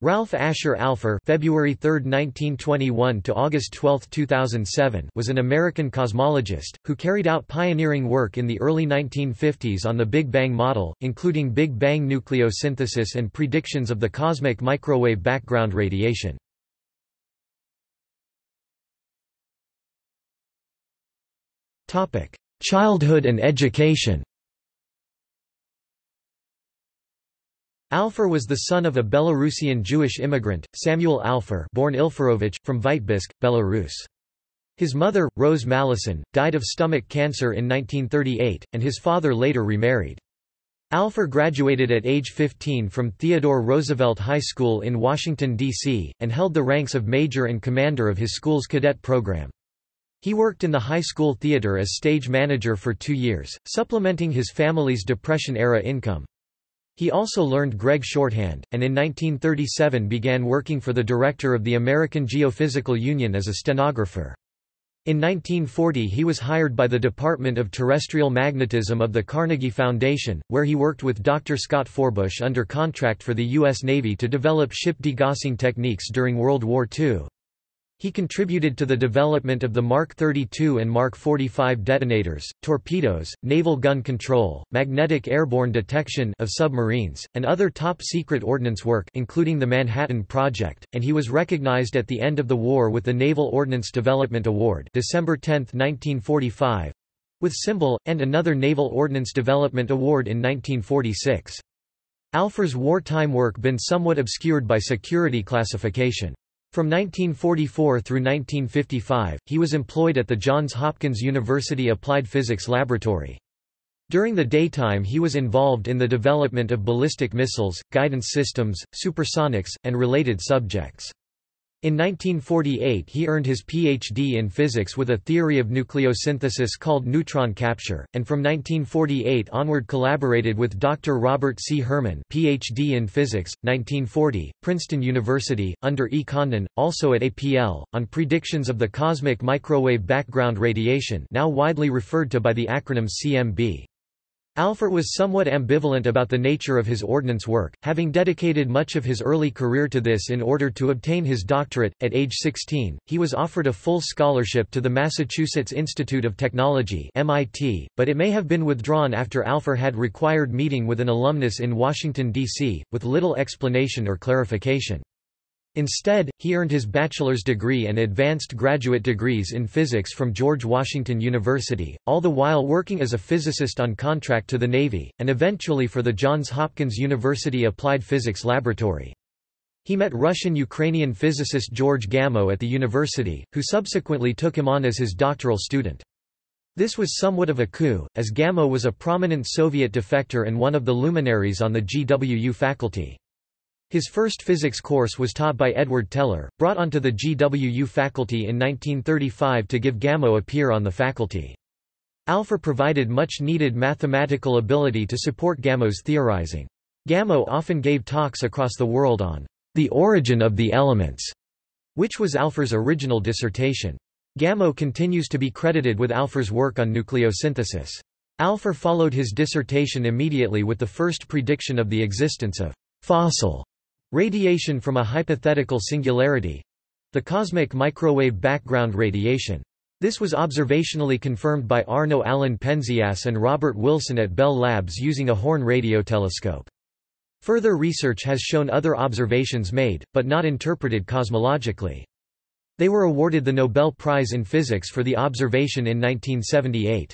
Ralph Asher Alpher February 3, 1921 to August 12, 2007 was an American cosmologist, who carried out pioneering work in the early 1950s on the Big Bang model, including Big Bang nucleosynthesis and predictions of the cosmic microwave background radiation. Childhood and education Alpher was the son of a Belarusian Jewish immigrant, Samuel Alpher born Ilferovich, from Vitebsk, Belarus. His mother, Rose Malison, died of stomach cancer in 1938, and his father later remarried. Alpher graduated at age 15 from Theodore Roosevelt High School in Washington, D.C., and held the ranks of major and commander of his school's cadet program. He worked in the high school theater as stage manager for two years, supplementing his family's Depression-era income. He also learned Gregg shorthand, and in 1937 began working for the director of the American Geophysical Union as a stenographer. In 1940 he was hired by the Department of Terrestrial Magnetism of the Carnegie Foundation, where he worked with Dr. Scott Forbush under contract for the U.S. Navy to develop ship degaussing techniques during World War II. He contributed to the development of the Mark 32 and Mark 45 detonators, torpedoes, naval gun control, magnetic airborne detection of submarines, and other top-secret ordnance work including the Manhattan Project, and he was recognized at the end of the war with the Naval Ordnance Development Award December 10, 1945, with symbol, and another Naval Ordnance Development Award in 1946. Alpher's wartime work been somewhat obscured by security classification. From 1944 through 1955, he was employed at the Johns Hopkins University Applied Physics Laboratory. During the daytime he was involved in the development of ballistic missiles, guidance systems, supersonics, and related subjects. In 1948 he earned his Ph.D. in physics with a theory of nucleosynthesis called neutron capture, and from 1948 onward collaborated with Dr. Robert C. Herman Ph.D. in physics, 1940, Princeton University, under E. Condon, also at APL, on predictions of the cosmic microwave background radiation now widely referred to by the acronym CMB. Alpher was somewhat ambivalent about the nature of his ordnance work, having dedicated much of his early career to this in order to obtain his doctorate. At age 16, he was offered a full scholarship to the Massachusetts Institute of Technology (MIT), but it may have been withdrawn after Alpher had required meeting with an alumnus in Washington D.C. with little explanation or clarification. Instead, he earned his bachelor's degree and advanced graduate degrees in physics from George Washington University, all the while working as a physicist on contract to the Navy, and eventually for the Johns Hopkins University Applied Physics Laboratory. He met Russian-Ukrainian physicist George Gamow at the university, who subsequently took him on as his doctoral student. This was somewhat of a coup, as Gamow was a prominent Soviet defector and one of the luminaries on the GWU faculty. His first physics course was taught by Edward Teller, brought onto the GWU faculty in 1935 to give Gamow a peer on the faculty. Alpher provided much needed mathematical ability to support Gamow's theorizing. Gamow often gave talks across the world on the origin of the elements, which was Alpher's original dissertation. Gamow continues to be credited with Alpher's work on nucleosynthesis. Alpher followed his dissertation immediately with the first prediction of the existence of fossil Radiation from a hypothetical singularity—the cosmic microwave background radiation. This was observationally confirmed by Arno Allen Penzias and Robert Wilson at Bell Labs using a Horn radio telescope. Further research has shown other observations made, but not interpreted cosmologically. They were awarded the Nobel Prize in Physics for the observation in 1978.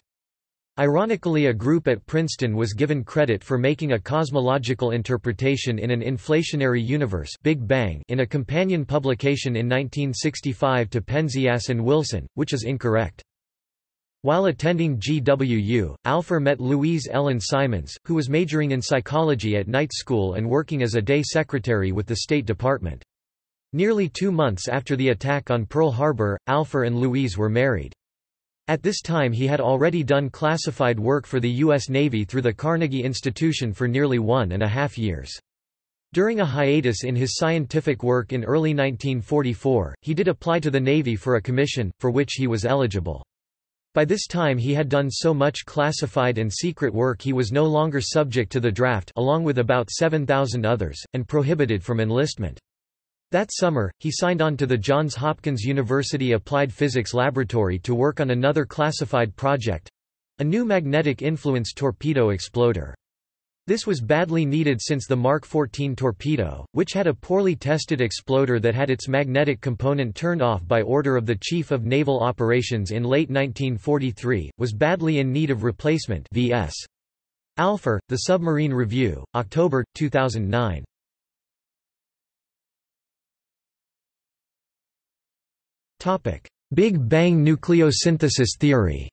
Ironically a group at Princeton was given credit for making a cosmological interpretation in an inflationary universe Big Bang in a companion publication in 1965 to Penzias and Wilson, which is incorrect. While attending GWU, Alpher met Louise Ellen Simons, who was majoring in psychology at night school and working as a day secretary with the State Department. Nearly two months after the attack on Pearl Harbor, Alpher and Louise were married. At this time he had already done classified work for the U.S. Navy through the Carnegie Institution for nearly one and a half years. During a hiatus in his scientific work in early 1944, he did apply to the Navy for a commission, for which he was eligible. By this time he had done so much classified and secret work he was no longer subject to the draft along with about 7,000 others, and prohibited from enlistment. That summer, he signed on to the Johns Hopkins University Applied Physics Laboratory to work on another classified project—a new magnetic influence torpedo exploder. This was badly needed since the Mark 14 torpedo, which had a poorly tested exploder that had its magnetic component turned off by order of the Chief of Naval Operations in late 1943, was badly in need of replacement vs. Alpher, The Submarine Review, October, 2009. Big Bang nucleosynthesis theory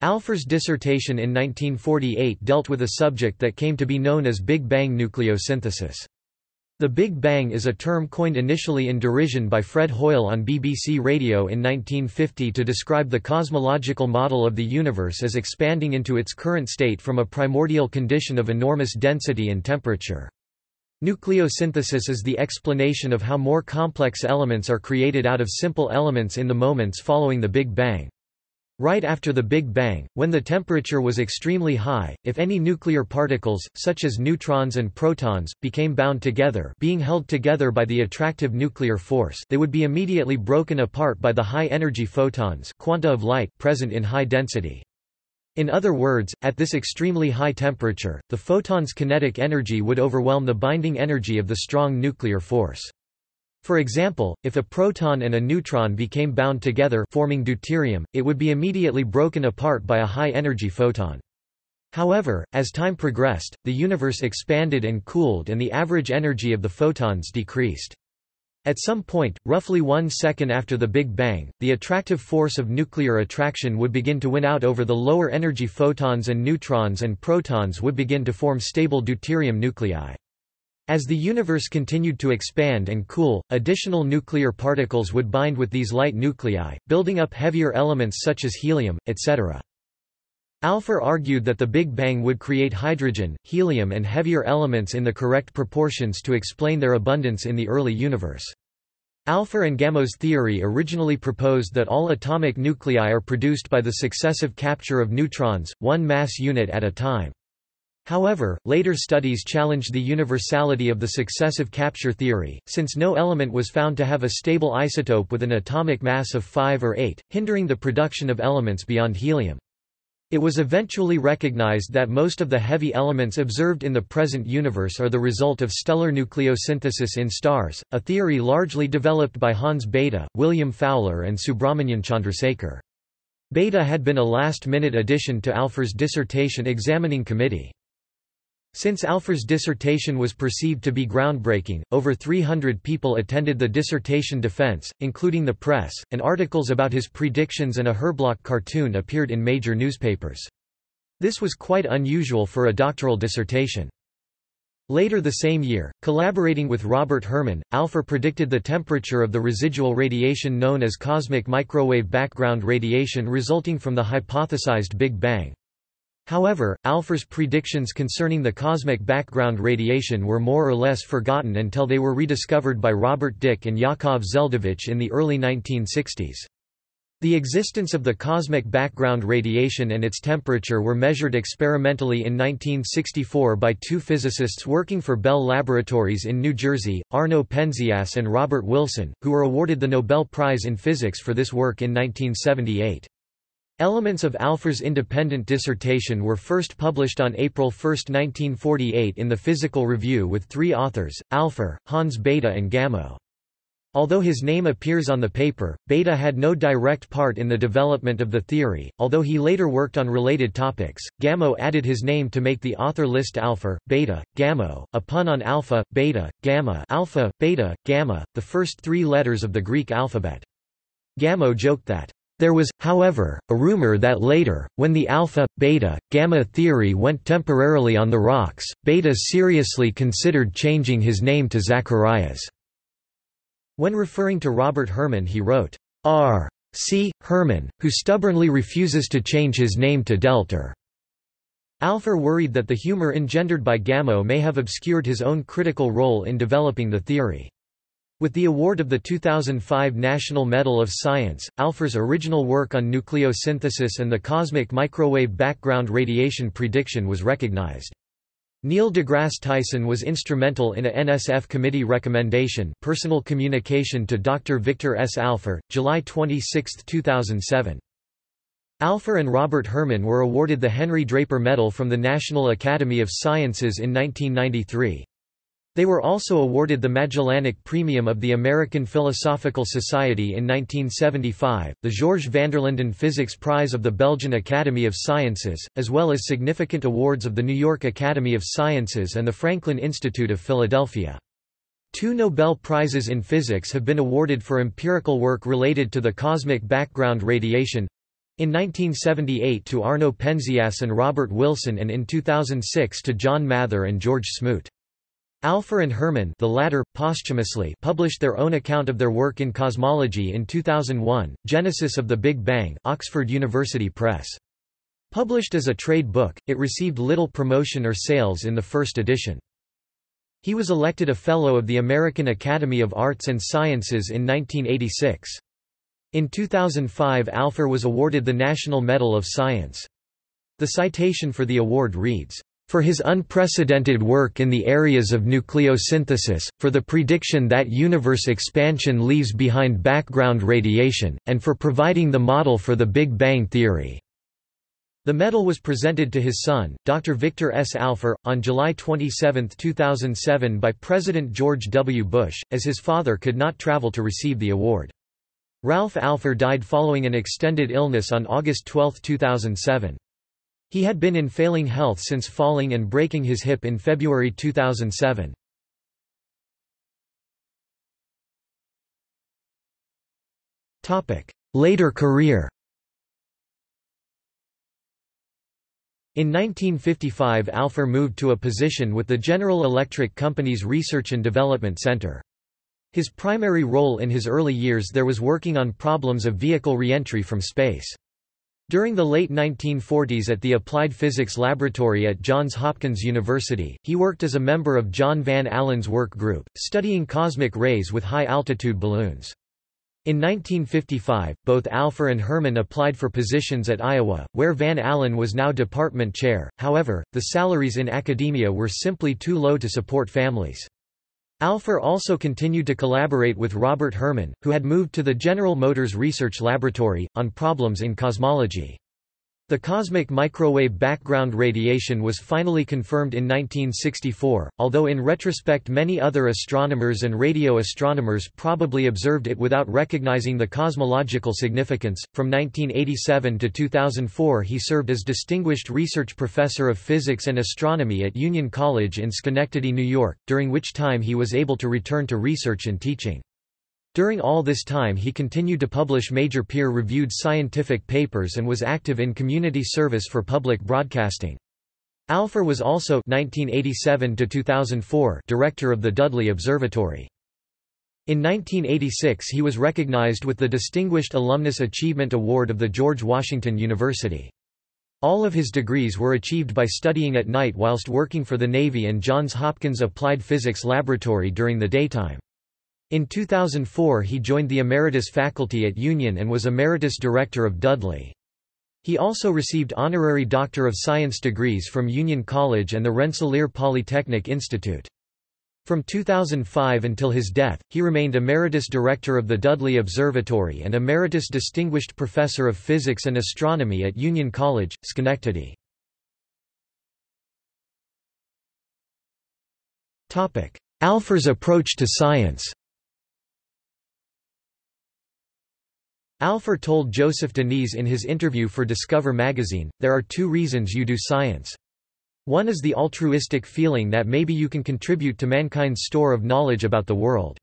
Alpher's dissertation in 1948 dealt with a subject that came to be known as Big Bang nucleosynthesis. The Big Bang is a term coined initially in derision by Fred Hoyle on BBC Radio in 1950 to describe the cosmological model of the universe as expanding into its current state from a primordial condition of enormous density and temperature. Nucleosynthesis is the explanation of how more complex elements are created out of simple elements in the moments following the Big Bang. Right after the Big Bang, when the temperature was extremely high, if any nuclear particles, such as neutrons and protons, became bound together being held together by the attractive nuclear force they would be immediately broken apart by the high-energy photons quanta of light present in high density. In other words, at this extremely high temperature, the photon's kinetic energy would overwhelm the binding energy of the strong nuclear force. For example, if a proton and a neutron became bound together forming deuterium, it would be immediately broken apart by a high-energy photon. However, as time progressed, the universe expanded and cooled and the average energy of the photons decreased. At some point, roughly one second after the Big Bang, the attractive force of nuclear attraction would begin to win out over the lower energy photons and neutrons and protons would begin to form stable deuterium nuclei. As the universe continued to expand and cool, additional nuclear particles would bind with these light nuclei, building up heavier elements such as helium, etc. Alpher argued that the Big Bang would create hydrogen, helium and heavier elements in the correct proportions to explain their abundance in the early universe. Alpher and Gamow's theory originally proposed that all atomic nuclei are produced by the successive capture of neutrons, one mass unit at a time. However, later studies challenged the universality of the successive capture theory, since no element was found to have a stable isotope with an atomic mass of 5 or 8, hindering the production of elements beyond helium. It was eventually recognized that most of the heavy elements observed in the present universe are the result of stellar nucleosynthesis in stars, a theory largely developed by Hans Bethe, William Fowler and Subrahmanyan Chandrasekhar. Bethe had been a last-minute addition to Alpher's dissertation examining committee. Since Alpher's dissertation was perceived to be groundbreaking, over 300 people attended the dissertation defense, including the press, and articles about his predictions and a Herblock cartoon appeared in major newspapers. This was quite unusual for a doctoral dissertation. Later the same year, collaborating with Robert Herman, Alpher predicted the temperature of the residual radiation known as cosmic microwave background radiation resulting from the hypothesized Big Bang. However, Alpher's predictions concerning the cosmic background radiation were more or less forgotten until they were rediscovered by Robert Dicke and Yakov Zeldovich in the early 1960s. The existence of the cosmic background radiation and its temperature were measured experimentally in 1964 by two physicists working for Bell Laboratories in New Jersey, Arno Penzias and Robert Wilson, who were awarded the Nobel Prize in Physics for this work in 1978. Elements of Alpher's independent dissertation were first published on April 1, 1948 in the Physical Review with three authors, Alpher, Hans Bethe and Gamow. Although his name appears on the paper, Bethe had no direct part in the development of the theory, although he later worked on related topics. Gamow added his name to make the author list Alpher, Bethe, Gamow, a pun on alpha, beta, gamma alpha, beta, gamma, the first three letters of the Greek alphabet. Gamow joked that there was, however, a rumor that later, when the alpha, beta, gamma theory went temporarily on the rocks, Bethe seriously considered changing his name to Zacharias. When referring to Robert Herman he wrote, R. C. Herman, who stubbornly refuses to change his name to Delter. Alpher worried that the humor engendered by Gamow may have obscured his own critical role in developing the theory. With the award of the 2005 National Medal of Science, Alpher's original work on nucleosynthesis and the cosmic microwave background radiation prediction was recognized. Neil deGrasse Tyson was instrumental in a NSF committee recommendation personal communication to Dr. Victor S. Alpher, July 26, 2007. Alpher and Robert Herman were awarded the Henry Draper Medal from the National Academy of Sciences in 1993. They were also awarded the Magellanic Premium of the American Philosophical Society in 1975, the Georges Vanderlinden Physics Prize of the Belgian Academy of Sciences, as well as significant awards of the New York Academy of Sciences and the Franklin Institute of Philadelphia. Two Nobel Prizes in Physics have been awarded for empirical work related to the cosmic background radiation, in 1978 to Arno Penzias and Robert Wilson and in 2006 to John Mather and George Smoot. Alpher and Herman the latter, posthumously published their own account of their work in cosmology in 2001, Genesis of the Big Bang Oxford University Press. Published as a trade book, it received little promotion or sales in the first edition. He was elected a Fellow of the American Academy of Arts and Sciences in 1986. In 2005 Alpher was awarded the National Medal of Science. The citation for the award reads, for his unprecedented work in the areas of nucleosynthesis, for the prediction that universe expansion leaves behind background radiation, and for providing the model for the Big Bang theory. The medal was presented to his son, Dr. Victor S. Alpher, on July 27, 2007 by President George W. Bush, as his father could not travel to receive the award. Ralph Alpher died following an extended illness on August 12, 2007. He had been in failing health since falling and breaking his hip in February 2007. Later career In 1955 Alpher moved to a position with the General Electric Company's Research and Development Center. His primary role in his early years there was working on problems of vehicle reentry from space. During the late 1940s at the Applied Physics Laboratory at Johns Hopkins University, he worked as a member of John Van Allen's work group, studying cosmic rays with high-altitude balloons. In 1955, both Alpher and Herman applied for positions at Iowa, where Van Allen was now department chair, however, the salaries in academia were simply too low to support families. Alpher also continued to collaborate with Robert Herman, who had moved to the General Motors Research Laboratory, on problems in cosmology. The cosmic microwave background radiation was finally confirmed in 1964, although in retrospect many other astronomers and radio astronomers probably observed it without recognizing the cosmological significance. From 1987 to 2004 he served as Distinguished Research Professor of Physics and Astronomy at Union College in Schenectady, New York, during which time he was able to return to research and teaching. During all this time he continued to publish major peer-reviewed scientific papers and was active in community service for public broadcasting. Alpher was also 1987 director of the Dudley Observatory. In 1986 he was recognized with the Distinguished Alumnus Achievement Award of the George Washington University. All of his degrees were achieved by studying at night whilst working for the Navy and Johns Hopkins Applied Physics Laboratory during the daytime. In 2004 he joined the Emeritus faculty at Union and was Emeritus Director of Dudley. He also received honorary Doctor of Science degrees from Union College and the Rensselaer Polytechnic Institute. From 2005 until his death, he remained Emeritus Director of the Dudley Observatory and Emeritus Distinguished Professor of Physics and Astronomy at Union College, Schenectady. Alpher's approach to science Alpher told Joseph Denise in his interview for Discover magazine, there are two reasons you do science. One is the altruistic feeling that maybe you can contribute to mankind's store of knowledge about the world.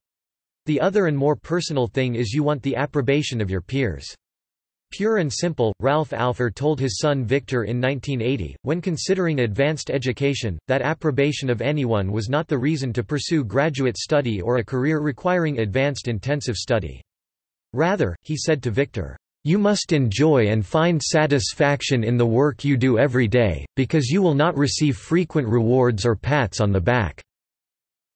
The other and more personal thing is you want the approbation of your peers. Pure and simple, Ralph Alpher told his son Victor in 1980, when considering advanced education, that approbation of anyone was not the reason to pursue graduate study or a career requiring advanced intensive study. Rather, he said to Victor, you must enjoy and find satisfaction in the work you do every day, because you will not receive frequent rewards or pats on the back."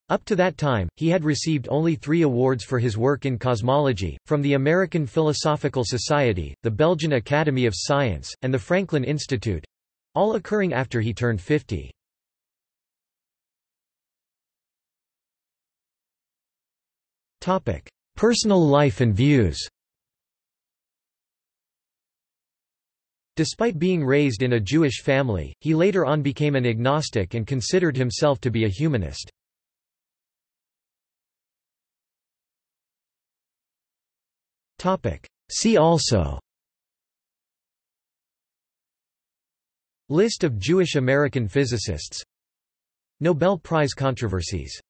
Up to that time, he had received only three awards for his work in cosmology, from the American Philosophical Society, the Belgian Academy of Science, and the Franklin Institute—all occurring after he turned 50. Personal life and views. Despite being raised in a Jewish family, he later on became an agnostic and considered himself to be a humanist. See also. List of Jewish American physicists. Nobel Prize controversies